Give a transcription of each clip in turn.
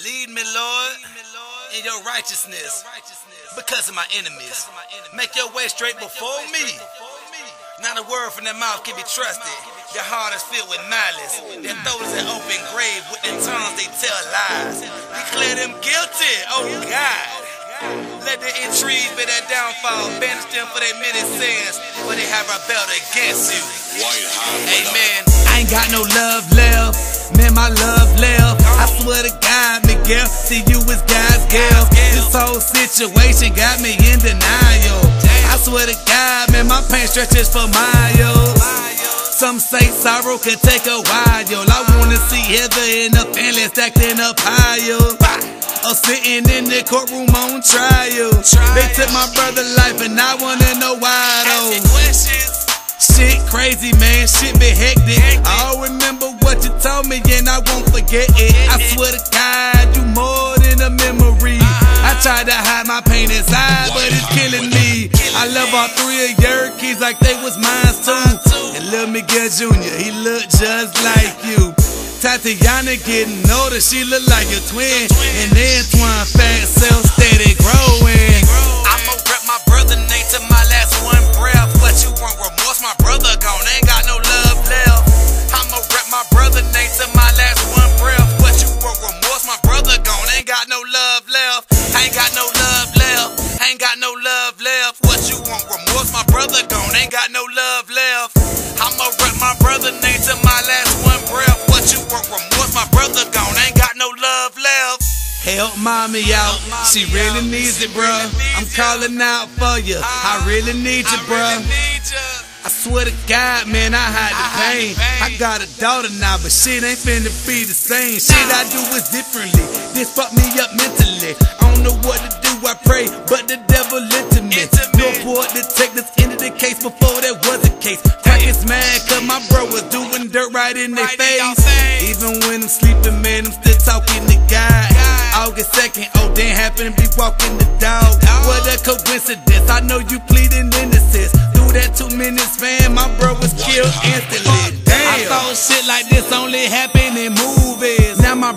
Lead me, Lord, in your righteousness because of my enemies. Make your way straight before me. Not a word from their mouth can be trusted. Their heart is filled with malice. Their throat is an open grave. With their tongues they tell lies. Declare them guilty, oh God. Let the intrigue be their downfall. Banish them for their many sins, for they have rebelled against you. Amen. I ain't got no love left. Man, my love left. I swear to God, Miguel, see you is God's girl. This whole situation got me in denial. I swear to God, man, my pain stretches for miles. Some say sorrow could take a while. Yo. I wanna see Heather and the family stacked in a pile. Or sitting in the courtroom on trial. They took my brother's life and I wanna know why though. Shit crazy, man. Shit be hectic. And I won't forget it. I swear to God, you more than a memory. I tried to hide my pain inside, but it's killing me. I love all three of your kids like they was mine too. And Lil Miguel Jr., he look just like you. Tatiana getting older, she look like a twin. And Antoine fat cell steady growing. Left. What you want remorse, my brother gone, ain't got no love left. I'ma rep my brother name to my last one breath. What you want remorse, my brother gone, ain't got no love left. Help mommy out, she really needs it, bruh. I'm calling out for you, I really need you, bruh. I swear to God, man, I hide the pain. I got a daughter now, but shit ain't finna be the same. Shit I do is differently. This fucked me up mentally. I don't know what to do, I pray, but the before that was the case. Crack is mad, cause my bro was doing dirt right in their face. Even when I'm sleeping, man, I'm still talking to God. August 2nd, oh, damn, happen to be walking the dog. What a coincidence, I know you pleading innocence. Through that two minutes span, my bro was killed instantly. Damn. I thought shit like this only happened in movies.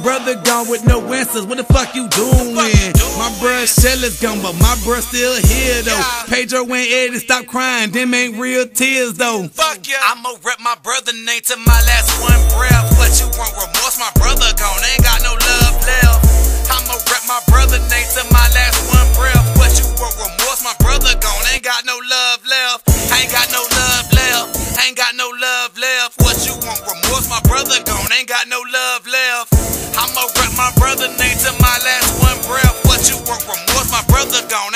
Now my brother gone with no answers. What the fuck you doing? My bro Shell is gone, but my bro still here though. Pedro and Eddie, stop crying. Them ain't real tears though. Fuck yeah. I'ma rep my brother name to my last one breath. What you want remorse? My brother gone, ain't got no love left. I'ma rep my brother name to my last one breath. What you want remorse? My brother gone, ain't got no love left. Ain't got no love left. Ain't got no love left. What you want remorse? My brother gone, ain't got no love left. I'ma rep my brother name to my last one breath. What you want remorse? My brother gone,